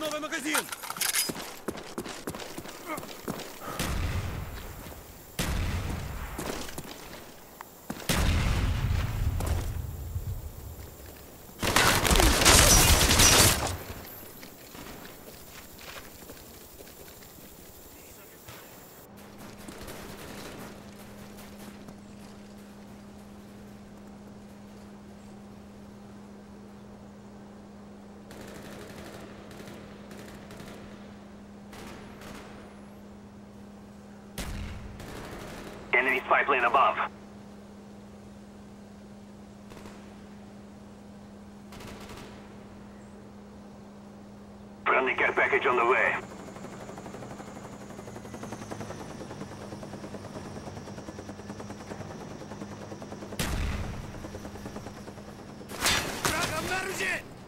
новый магазин! Enemy spy plane above. Friendly care package on the way. Враг обнаружен!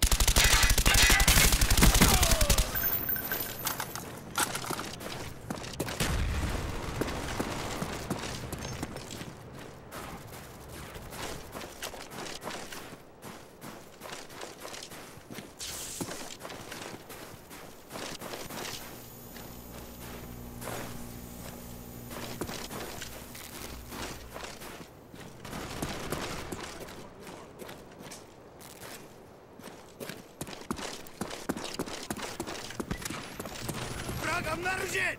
Sergeant!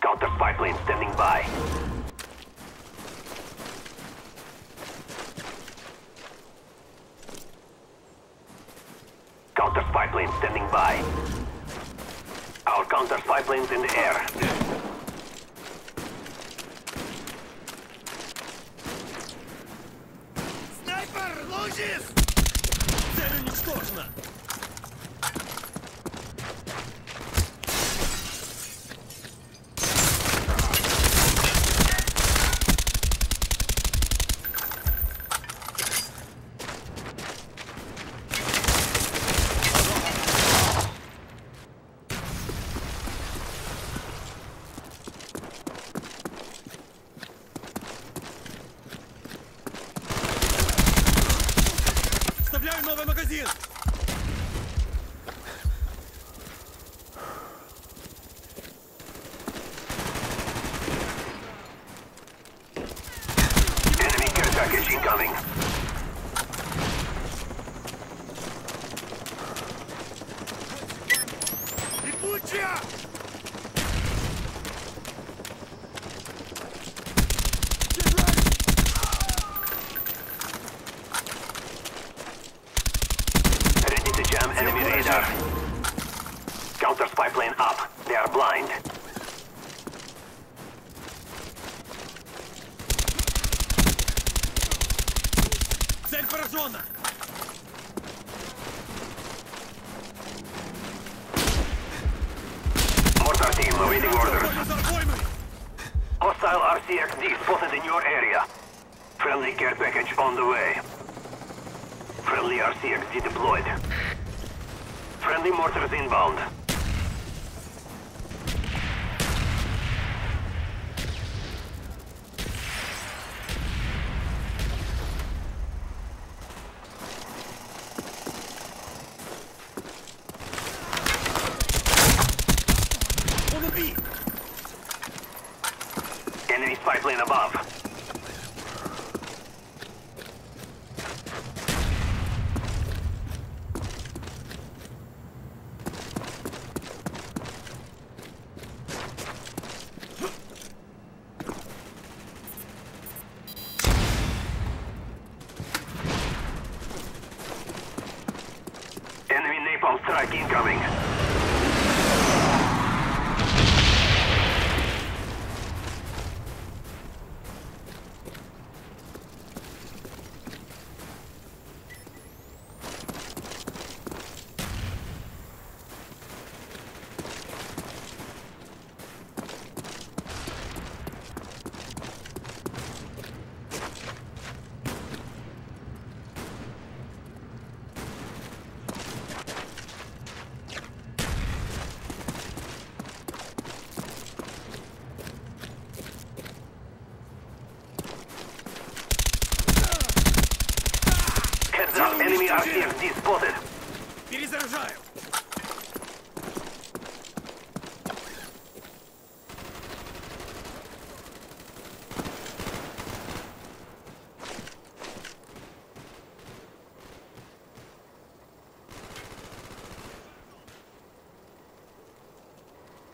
Counter spy plane standing by. Counter spy plane standing by. Our counter spy plane's in the air. Снайпер, ложись! Цель уничтожена! Damage incoming. Ready to jam enemy radar. Counter spy plane up. They are blind. Mortar team awaiting orders. Hostile RCXD spotted in your area. Friendly care package on the way. Friendly RCXD deployed. Friendly mortars inbound. Enemy spy plane above. Enemy napalm strike incoming. RCXD spotted. Перезаряжаю!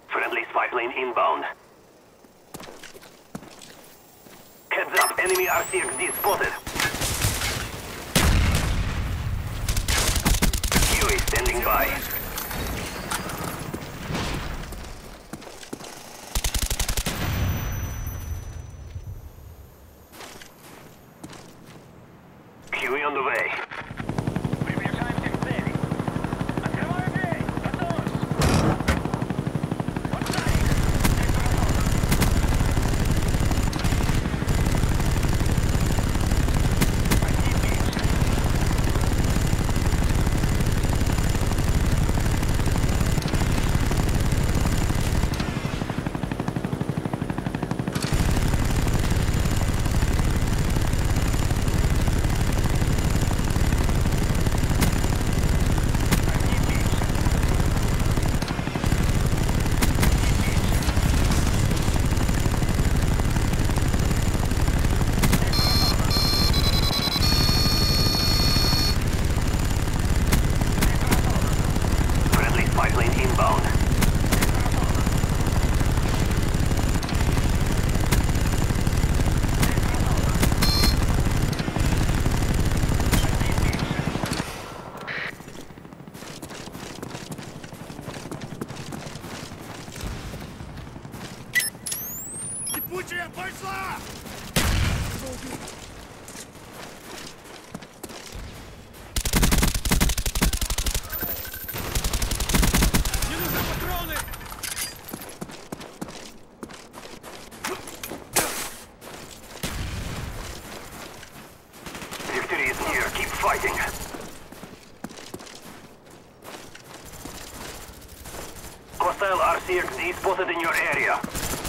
Friendly spy plane inbound. Heads up, enemy RCXD spotted. Huey standing by. Hostile RCXD spotted in your area.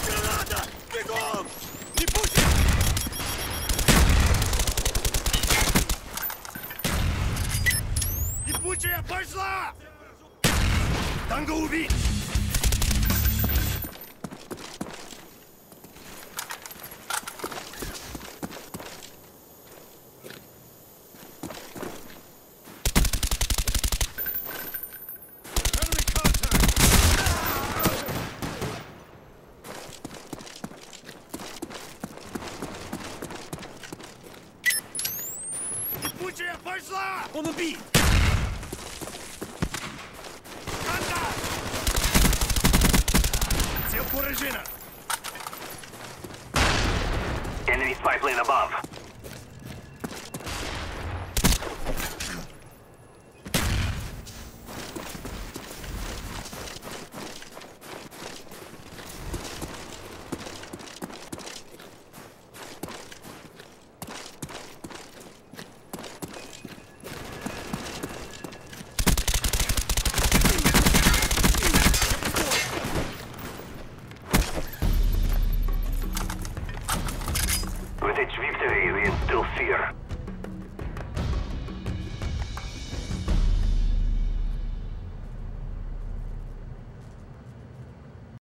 Граната! Бегом! Липучая! Липучая пошла! Танго убить! Липучая пошла! Он убит! Контакт! Цел поражена! Enemy spy plane above.